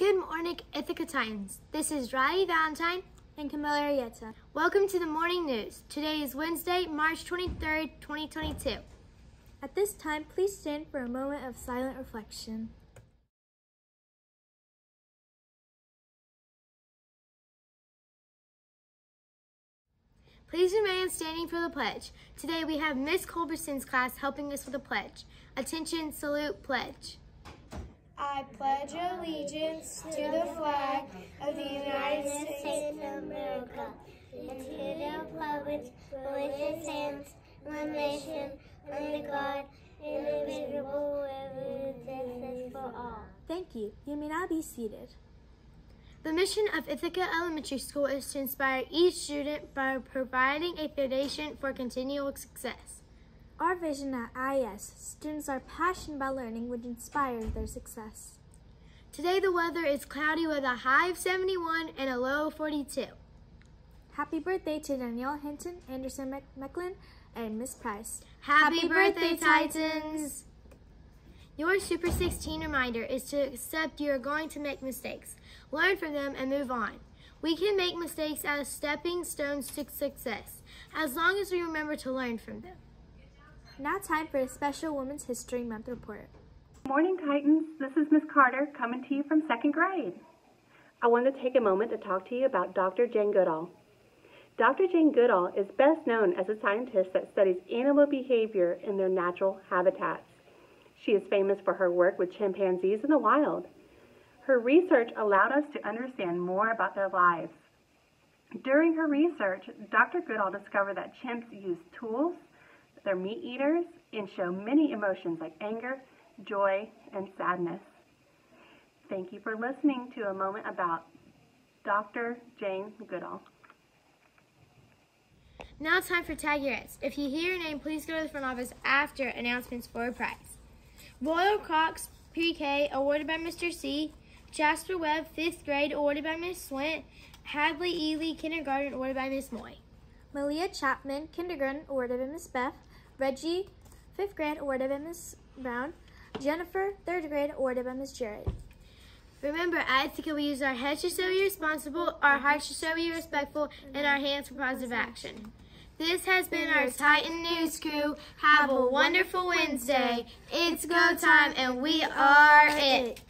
Good morning, Ithaca Titans. This is Riley Valentine and Camilla Arietta. Welcome to the morning news. Today is Wednesday, March 23rd, 2022. At this time, please stand for a moment of silent reflection. Please remain standing for the pledge. Today we have Miss Culberson's class helping us with the pledge. Attention, salute, pledge. I pledge allegiance to the flag of the United States of America and to the republic for which it stands, one nation, under God, indivisible, with justice for all. Thank you. You may now be seated. The mission of Ithaca Elementary School is to inspire each student by providing a foundation for continual success. Our vision at IES, students are passionate about learning which inspires their success. Today the weather is cloudy with a high of 71 and a low of 42. Happy birthday to Danielle Hinton, Anderson Mecklin, and Miss Price. Happy, Happy birthday, birthday, Titans! Your Super 16 reminder is to accept you are going to make mistakes, learn from them, and move on. We can make mistakes as stepping stones to success, as long as we remember to learn from them. Now time for a special Women's History Month report. Morning Titans, this is Miss Carter coming to you from second grade. I want to take a moment to talk to you about Dr. Jane Goodall. Dr. Jane Goodall is best known as a scientist that studies animal behavior in their natural habitats. She is famous for her work with chimpanzees in the wild. Her research allowed us to understand more about their lives. During her research, Dr. Goodall discovered that chimps use tools, they're meat eaters, and show many emotions like anger, joy, and sadness. Thank you for listening to a moment about Dr. Jane Goodall. Now it's time for Tag Your Eds. If you hear your name, please go to the front office after announcements for a prize. Royal Cox Pre-K awarded by Mr. C. Jasper Webb, 5th grade, awarded by Miss Swint. Hadley Ely, kindergarten, awarded by Miss Moy. Malia Chapman, kindergarten, awarded by Miss Beth. Reggie, 5th grade, awarded by Ms. Brown. Jennifer, 3rd grade, awarded by Ms. Jarrett. Remember, at Ithaca, we use our heads to show you responsible, our hearts to show you respectful, and our hands for positive action. This has been our Titan News crew. Have a wonderful Wednesday. It's go time and we are it.